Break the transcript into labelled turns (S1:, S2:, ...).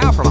S1: now from